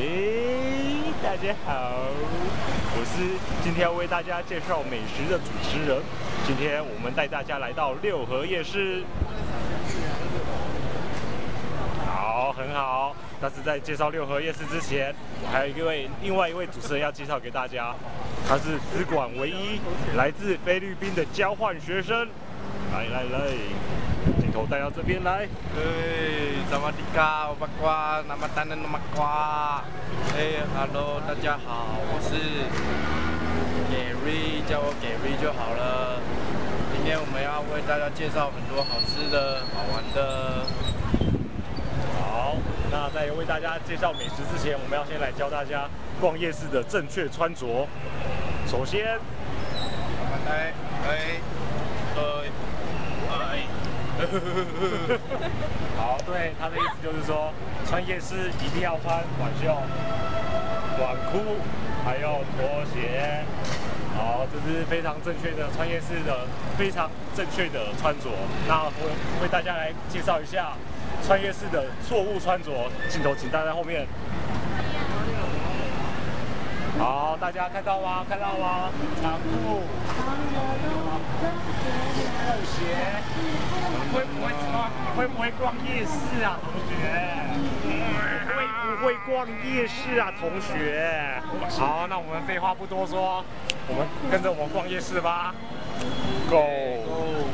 诶大家好我是今天要为大家介绍美食的主持人今天我们带大家来到六合夜市。好很好但是在介绍六合夜市之前我还有一位另外一位主持人要介绍给大家他是只管唯一来自菲律宾的交换学生。来来来。镜头带到这边来。哎，萨瓦迪卡，我八卦，那么单的那么瓜。嘿，Hello，大家好，我是 Gary，叫我 Gary 就好了。今天我们要为大家介绍很多好吃的好玩的。好，那在为大家介绍美食之前，我们要先来教大家逛夜市的正确穿着。首先，来，来，呃，哎，好，对，他的意思就是说，穿夜市一定要穿短袖、短裤，还有拖鞋。好，这是非常正确的穿夜市的非常正确的穿着。那我为大家来介绍一下穿夜市的错误穿着。镜头请带在后面。好，大家看到吗？看到吗？长裤、布鞋，会不会穿？会不会逛夜市啊，同学？会不会逛夜市啊，同学？好，那我们废话不多说，我们跟着我们逛夜市吧。Go！